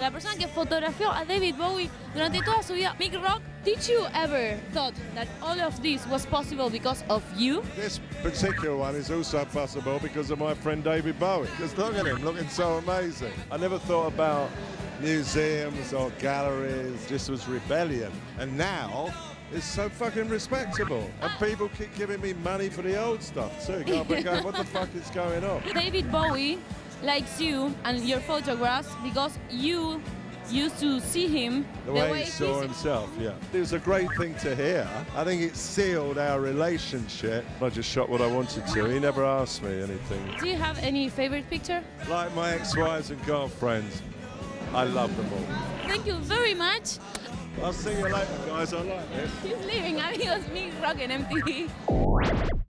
la persona que fotografió a David Bowie durante toda su vida. Mick Rock, did you ever thought that all of this was possible because of you? This particular one is also possible because of my friend David Bowie. Just look at him, looking so amazing. I never thought about museums or galleries. This was rebellion. And now it's so fucking respectable. And ah. people keep giving me money for the old stuff too. I've been going, what the fuck is going on? David Bowie likes you and your photographs because you used to see him The way, he saw himself, yeah. It was a great thing to hear. I think it sealed our relationship. I just shot what I wanted to. He never asked me anything. Do you have any favorite picture? Like my ex-wives and girlfriends, I love them all. Thank you very much. I'll see you later, guys. I like this. He's leaving, amigos. Mick Rock en MTV.